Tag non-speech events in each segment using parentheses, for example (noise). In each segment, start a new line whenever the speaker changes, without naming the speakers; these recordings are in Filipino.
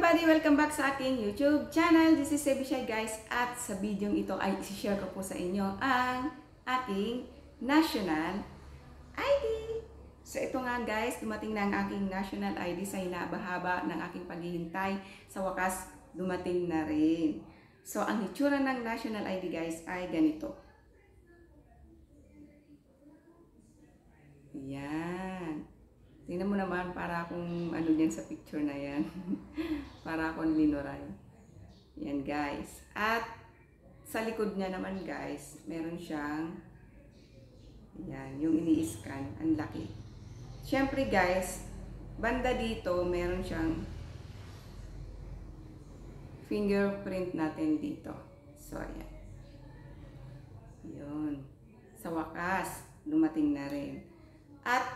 back sa aking YouTube channel. This is Sebishay guys. At sa video ito ay isi-share ko po sa inyo ang aking national ID. So ito nga guys, dumating na ang aking national ID sa hinabahaba ng aking paghihintay. Sa wakas, dumating na rin. So ang hitsura ng national ID guys ay ganito. Yan. Tingnan mo naman para akong ano dyan sa picture na yan. (laughs) para akong linuray. Yan guys. At sa likod niya naman guys, meron siyang yan, yung ini-scan. Ang laki. Siyempre guys, banda dito, meron siyang fingerprint natin dito. So, ayan. Yun. Sa wakas, dumating na rin. At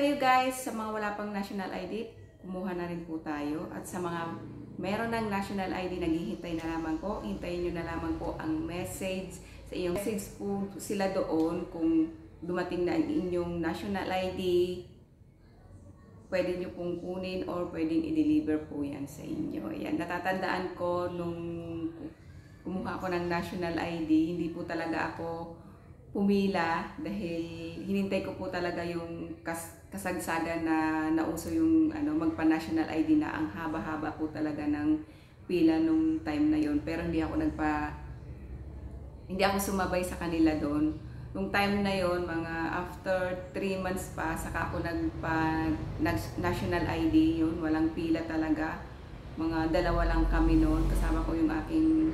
kayo guys, sa mga wala pang national ID, kumuha na rin po tayo. At sa mga meron ng national ID, naghihintay na lamang po, hintayin nyo na lamang po ang message sa iyong message po sila doon kung dumating na ang inyong national ID, pwede nyo pong kunin or pwedeng i-deliver po yan sa inyo. Yan, natatandaan ko nung kumuha ako ng national ID, hindi po talaga ako pumila dahil hinintay ko po talaga yung kas kasagsagan na nauso yung ano magpa-national ID na ang haba-haba po talaga ng pila nung time na yon pero hindi ako nagpa hindi ako sumabay sa kanila doon. Nung time na yon mga after 3 months pa saka ako nagpa nag, national ID yun walang pila talaga. Mga dalawa lang kami noon kasama ko yung aking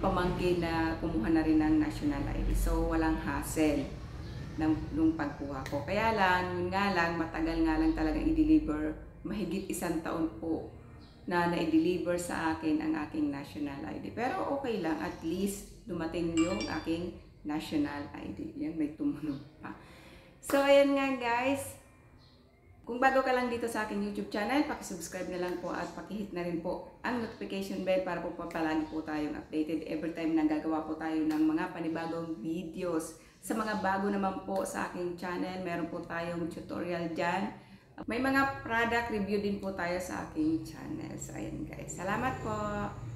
pamangkin na kumuha na rin ng national ID. So, walang hassle ng, nung pagkuha ko. Kaya lang, yun nga lang, matagal nga lang talaga i-deliver. Mahigit isang taon po na na-deliver sa akin ang aking national ID. Pero okay lang, at least dumating yung aking national ID. Yan, may tumunog pa. So, ayan nga guys. Kung bago ka lang dito sa aking YouTube channel, pakisubscribe na lang po at pakihit na rin po ang notification bell para po palagi po tayong updated every time na gagawa po tayo ng mga panibagong videos. Sa mga bago naman po sa aking channel, meron po tayong tutorial dyan. May mga product review din po tayo sa aking channel. So, ayan guys. Salamat po!